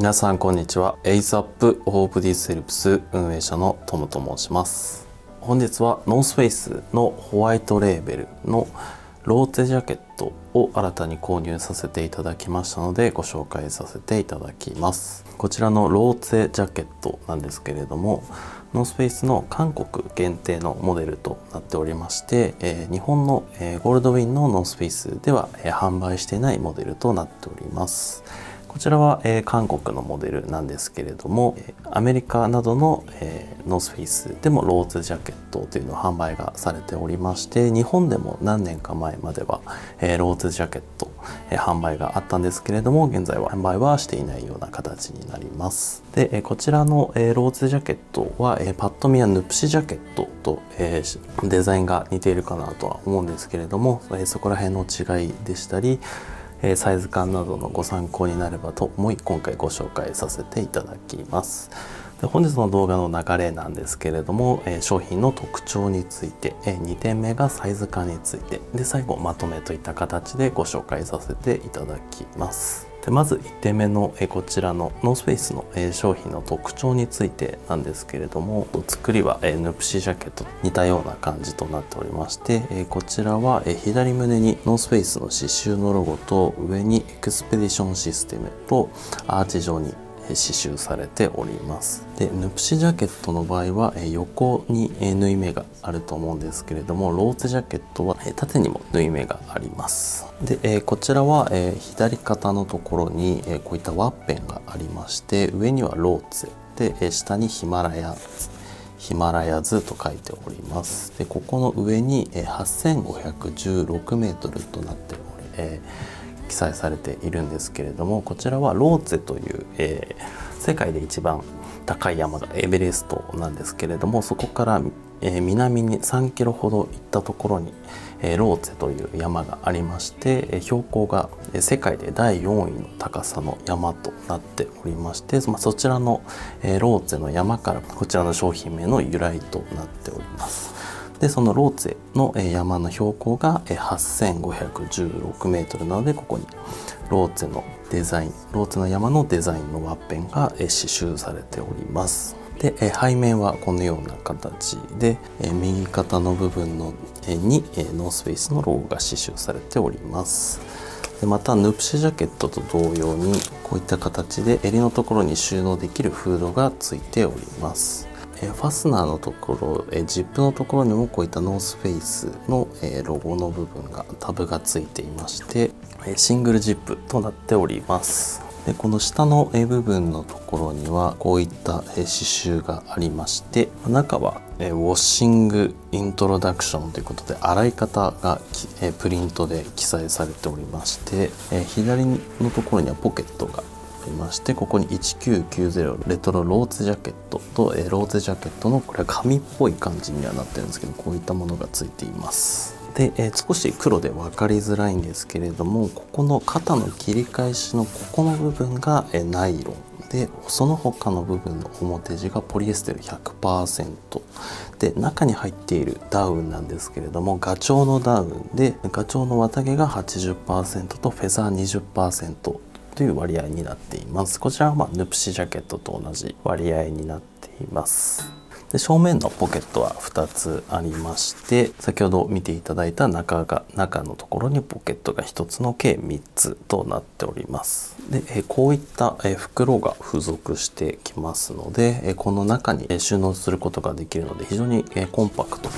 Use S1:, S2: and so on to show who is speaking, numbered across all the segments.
S1: 皆さんこんにちは。エイズアップオープディセルプス運営者のトムと申します。本日はノースフェイスのホワイトレーベルのローツェジャケットを新たに購入させていただきましたのでご紹介させていただきます。こちらのローツェジャケットなんですけれどもノースフェイスの韓国限定のモデルとなっておりまして、え、日本の、え、ゴールドウィンのノースフェイスでは、え、販売していないモデルとなっております。こちらは、えー、韓国のモデルなんですけれどもアメリカなどの、えー、ノースフェイスでもローズジャケットというのを販売がされておりまして日本でも何年か前までは、えー、ローズジャケット、え、販売があったんですけれども現在は販売はしていないような形になります。で、え、こちらの、え、ローズジャケットは、え、パッと見はヌプシジャケットと、え、デザインが似ているかなとは思うんですけれども、え、そこら辺の違いでしたりえサイズ感などのご参考になればと思い今回ご紹介させていただきます。で本日の動画の流れなんですけれども、え商品の特徴について、え2点目がサイズ感について。で最後まとめといった形でご紹介させていただきます。でまず1点目の、えこちらのノースフェイスの、え商品の特徴についてなんですけれども作りは、えヌプシジャケットと似たような感じとなっておりまして、えこちらは、え左胸にノースフェイスの刺繍のロゴと上に Expedition System とアーチ状に刺繍されております。でヌプシジャケットの場合は横に縫い目があると思うんですけれどもローツジャケットは縦にも縫い目があります。でこちらは左肩のところにこういったワッペンがありまして上にはローツで下にヒマラヤヒマラヤズと書いております。でここの上に8516メートルとなっており、えー記載されているんですけれどもこちらはローツェという、えー、世界で一番高い山がエベレストなんですけれどもそこから、え、南に3キロほど行ったところに、え、ローツェという山がありまして、え、標高が世界で第4位の高さの山となっておりまして、ま、そちらの、え、ローツェの山からこちらの商品名の由来となっております。でそのローツェの山の標高が8516メートルなのでここにローツェのデザインローツェの山のデザインのワッペンが刺繍されております。で背面はこのような形で右肩の部分のにノースフェイスのロゴが刺繍されております。でまたヌプシジャケットと同様にこういった形で襟のところに収納できるフードがついております。えファスナーのところ、えジップのところにもこういったノースフェイスの、えロゴの部分がタブがついていまして、えシングルジップとなっております。でこの下の部分のところにはこういった刺繍がありまして中は washing introduction ということで洗い方がプリントで記載されておりまして左のところにはポケットがりましてここに1990レトロローツジャケットと、えローツジャケットのこれは紙っぽい感じにはなってるんですけどこういったものがついています。で、えー、少し黒で分かりづらいんですけれどもここの肩の切り返しのここの部分が、えナイロン。でその他の部分の表地がポリエステル100%で中に入っているダウンなんですけれどもガチョウのダウンでガチョウの綿毛が80%とフェザー20%という割合になっています。こちらはまヌプシジャケットと同じ割合になっています。で正面のポケットは2つありまして先ほど見ていただいた中が中のところにポケットが1つの計3つとなっております。でえこういったえ袋が付属してきますのでえこの中に収納することができるので非常にえコンパクト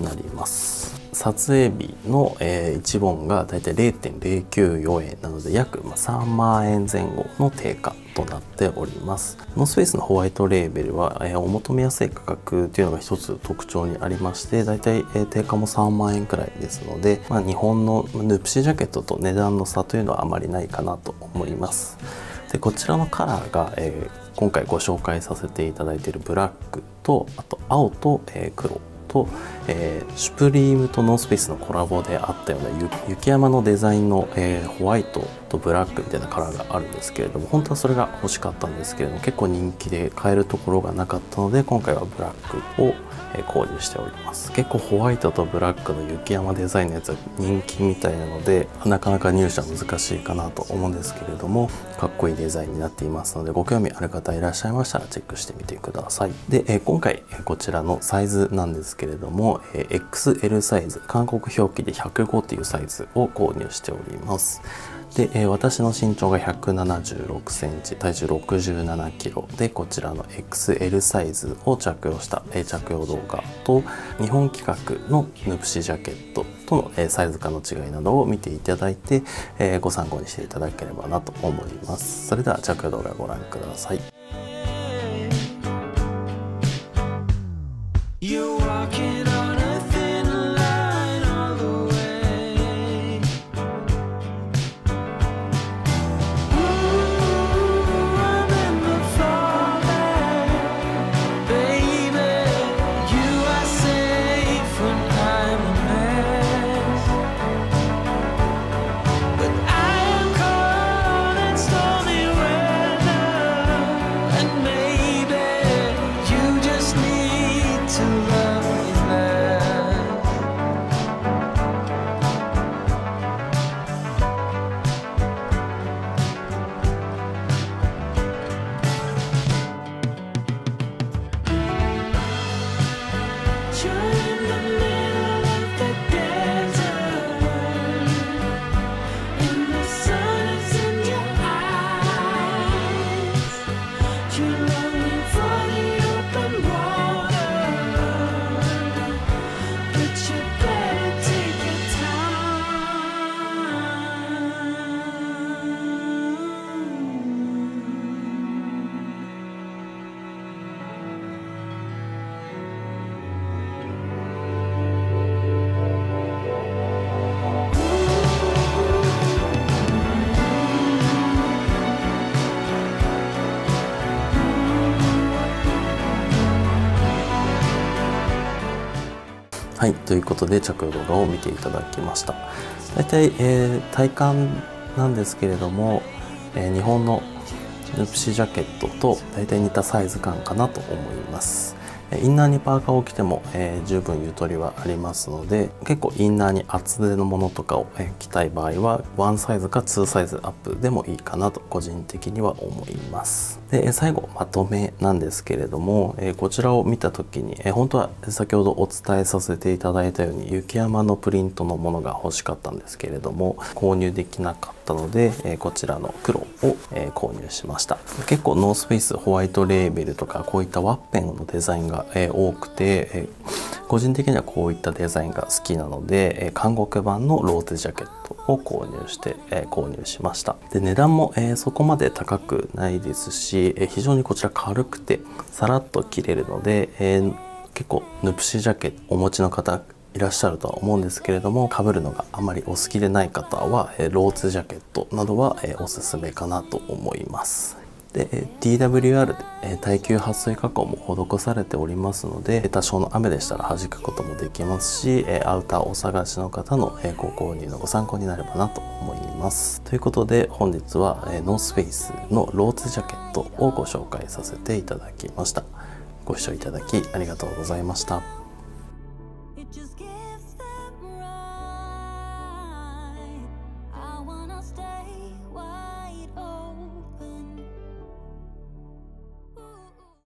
S1: になります。撮影日の、えー、1本がだいたい0.094円なので約3万円前後の定価となっております。ノースフェイスのホワイトレーベルは、えー、お求めやすい価格というのが一つ特徴にありましてだいたい、え、定価も3万円くらいですので、まあ、日本のヌプシジャケットと値段の差というのはあまりないかなと思います。でこちらのカラーが、えー、今回ご紹介させていただいているブラックとあと青と、えー、黒と、えー、シュプリームとノースペースのコラボであったような雪山のデザインの、えー、ホワイトとブラックみたいなカラーがあるんですけれども本当はそれが欲しかったんですけれども結構人気で買えるところがなかったので今回はブラックを購入しております。結構ホワイトとブラックの雪山デザインのやつは人気みたいなのでなかなか入手は難しいかなと思うんですけれどもかっこいいデザインになっていますのでご興味ある方いらっしゃいましたらチェックしてみてください。で今回こちらのサイズなんですけれども XL サイズ韓国表記で105というサイズを購入しております。で、えー、私の身長が176センチ、体重67キロで、こちらの XL サイズを着用した、えー、着用動画と、日本企画のヌプシジャケットとの、えー、サイズ感の違いなどを見ていただいて、え、ご参考にしていただければなと思います。それでは着用動画ご覧ください。ということで着用動画を見ていただきました。大体、えー、体感なんですけれども、えー、日本のヌプシジャケットと大体似たサイズ感かなと思います。インナーにパーカーを着ても、えー、十分ゆとりはありますので結構インナーに厚手のものとかを、え、着たい場合は1サイズか2サイズアップでもいいかなと個人的には思います。で最後まとめなんですけれども、え、こちらを見た時に、え本当は先ほどお伝えさせていただいたように雪山のプリントのものが欲しかったんですけれども購入できなかったので、えこちらの黒を、え購入しました。結構ノースフェイスホワイトレーベルとかこういったワッペンのデザインがえ多くて、え個人的にはこういったデザインが好きなので、え韓国版のローテジャケットを購入して、え購入しました。で値段も、えそこまで高くないですし、え非常にこちら軽くてさらっと着れるので、え結構ヌプシジャケットお持ちの方いらっしゃるとは思うんですけれども被るのがあまりお好きでない方は、えローツジャケットなどは、えおすすめかなと思います。で DWR で耐久撥水加工も施されておりますので多少の雨でしたら弾くこともできますしアウターお探しの方のご購入のご参考になればなと思います。ということで本日はノースフェイスのローツジャケットをご紹介させていただきました。ご視聴いただきありがとうございました。